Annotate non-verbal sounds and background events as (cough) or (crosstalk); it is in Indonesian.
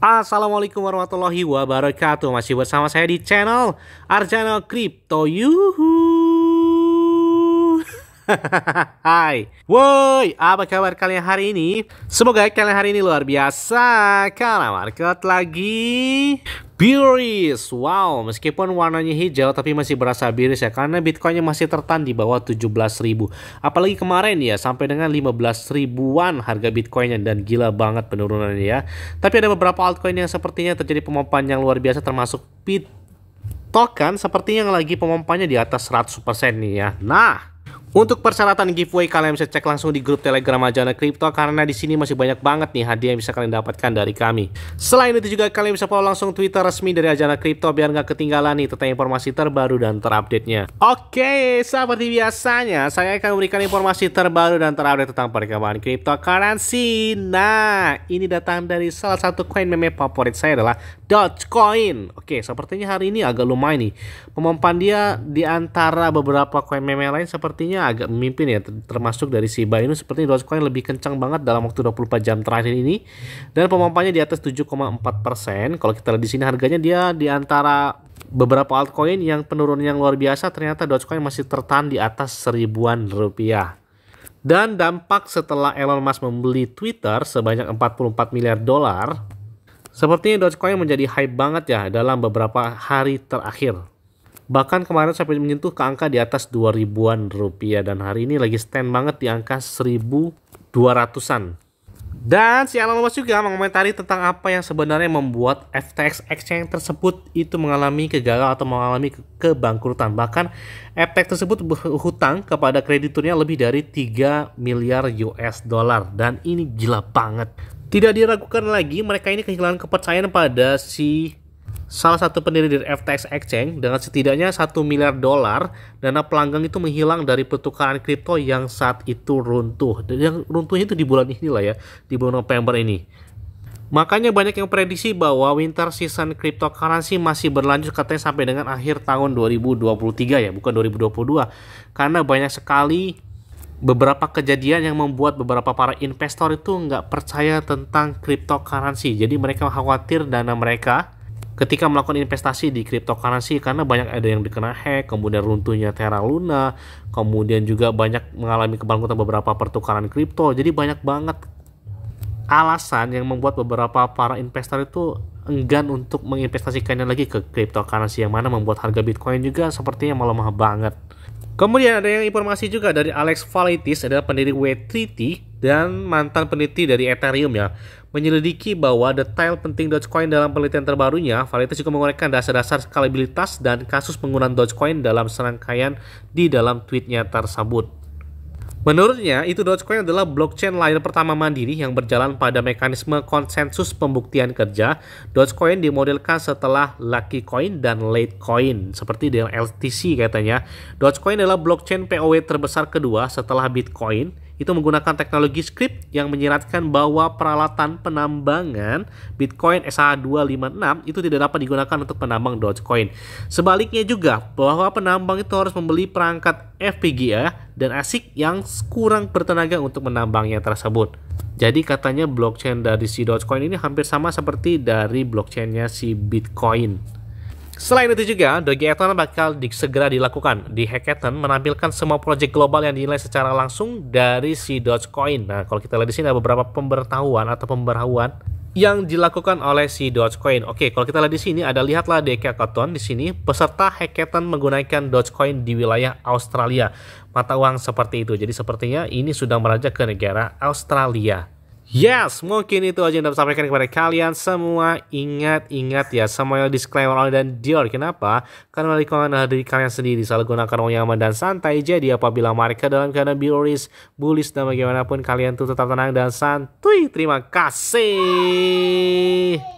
Assalamualaikum warahmatullahi wabarakatuh. Masih bersama saya di channel Arjana Crypto. Yuhu (laughs) Hai Woi apa kabar kalian hari ini Semoga kalian hari ini luar biasa Karena market lagi Biris, wow, meskipun warnanya hijau tapi masih berasa biris ya karena Bitcoinnya masih tertahan di bawah 17.000. Apalagi kemarin ya sampai dengan 15 ribuan harga Bitcoinnya dan gila banget penurunannya ya. Tapi ada beberapa altcoin yang sepertinya terjadi pemompan yang luar biasa termasuk Bit Token sepertinya yang lagi pemompannya di atas 100% nih ya. Nah, untuk persyaratan giveaway kalian bisa cek langsung di grup Telegram Ajana Crypto karena di sini masih banyak banget nih hadiah yang bisa kalian dapatkan dari kami. Selain itu juga kalian bisa follow langsung Twitter resmi dari Ajana Crypto biar nggak ketinggalan nih tentang informasi terbaru dan terupdate-nya. Oke, seperti biasanya saya akan memberikan informasi terbaru dan terupdate tentang perkembangan cryptocurrency. Nah, ini datang dari salah satu coin meme favorit saya adalah Dogecoin. Oke, sepertinya hari ini agak lumayan nih. Pemompan dia di antara beberapa coin meme lain sepertinya agak memimpin ya termasuk dari Shiba Inu seperti Dogecoin lebih kencang banget dalam waktu 24 jam terakhir ini dan pemompannya di atas 7,4%. Kalau kita lihat di sini harganya dia di antara beberapa altcoin yang penurunan yang luar biasa ternyata Dogecoin masih tertahan di atas seribuan rupiah. Dan dampak setelah Elon Musk membeli Twitter sebanyak 44 miliar dolar, sepertinya Dogecoin menjadi hype banget ya dalam beberapa hari terakhir. Bahkan kemarin sampai menyentuh ke angka di atas 2000-an rupiah dan hari ini lagi stand banget di angka 1200-an. Dan si Elon Musk juga mengomentari tentang apa yang sebenarnya membuat FTX exchange tersebut itu mengalami kegagalan atau mengalami kebangkrutan. Bahkan FTX tersebut berhutang kepada krediturnya lebih dari 3 miliar US dollar dan ini gila banget. Tidak diragukan lagi mereka ini kehilangan kepercayaan pada si salah satu pendiri dari FTX Exchange dengan setidaknya 1 miliar dolar dana pelanggan itu menghilang dari pertukaran kripto yang saat itu runtuh. Dan yang runtuhnya itu di bulan ini lah ya, di bulan November ini. Makanya banyak yang prediksi bahwa winter season cryptocurrency masih berlanjut katanya sampai dengan akhir tahun 2023 ya, bukan 2022. Karena banyak sekali beberapa kejadian yang membuat beberapa para investor itu nggak percaya tentang cryptocurrency. Jadi mereka khawatir dana mereka ketika melakukan investasi di cryptocurrency karena banyak ada yang dikena hack, kemudian runtuhnya Terra Luna, kemudian juga banyak mengalami kebangkrutan beberapa pertukaran kripto. Jadi banyak banget alasan yang membuat beberapa para investor itu enggan untuk menginvestasikannya lagi ke cryptocurrency yang mana membuat harga Bitcoin juga sepertinya melemah banget. Kemudian ada yang informasi juga dari Alex Valitis adalah pendiri W3T dan mantan peneliti dari Ethereum ya menyelidiki bahwa detail penting Dogecoin dalam penelitian terbarunya, Valitis juga menguraikan dasar-dasar skalabilitas dan kasus penggunaan Dogecoin dalam serangkaian di dalam tweetnya tersebut. Menurutnya, itu Dogecoin adalah blockchain layer pertama mandiri yang berjalan pada mekanisme konsensus pembuktian kerja. Dogecoin dimodelkan setelah Lucky Coin dan Litecoin, seperti dengan LTC katanya. Dogecoin adalah blockchain POW terbesar kedua setelah Bitcoin itu menggunakan teknologi script yang menyiratkan bahwa peralatan penambangan Bitcoin SH256 itu tidak dapat digunakan untuk penambang Dogecoin. Sebaliknya juga bahwa penambang itu harus membeli perangkat FPGA dan ASIC yang kurang bertenaga untuk menambangnya tersebut. Jadi katanya blockchain dari si Dogecoin ini hampir sama seperti dari blockchainnya si Bitcoin. Selain itu juga, Dogecoin bakal di, segera dilakukan. Di Hackathon menampilkan semua proyek global yang dinilai secara langsung dari si Dogecoin. Nah, kalau kita lihat di sini ada beberapa pemberitahuan atau pemberitahuan yang dilakukan oleh si Dogecoin. Oke, kalau kita lihat di sini ada lihatlah di Hackathon di sini peserta Hackathon menggunakan Dogecoin di wilayah Australia. Mata uang seperti itu. Jadi sepertinya ini sudah merajak ke negara Australia. Yes, mungkin itu aja yang dapat sampaikan kepada kalian semua. Ingat-ingat ya, semuanya disclaimer oleh dan Dior. Kenapa? Karena lingkungan dari kalian sendiri selalu gunakan uang yang aman dan santai. Jadi apabila mereka dalam keadaan biologis, bullish dan bagaimanapun kalian tuh tetap tenang dan santuy. Terima kasih.